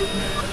you